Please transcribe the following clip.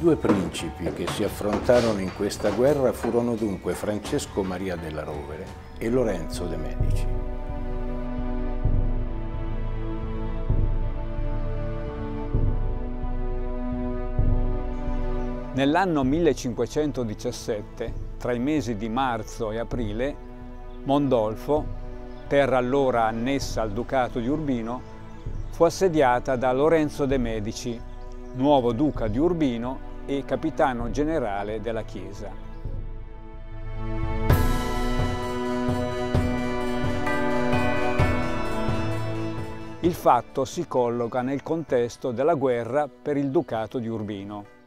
due principi che si affrontarono in questa guerra furono dunque Francesco Maria della Rovere e Lorenzo de' Medici. Nell'anno 1517, tra i mesi di marzo e aprile, Mondolfo, terra allora annessa al Ducato di Urbino, fu assediata da Lorenzo de' Medici, nuovo duca di Urbino e capitano generale della Chiesa. Il fatto si colloca nel contesto della guerra per il Ducato di Urbino.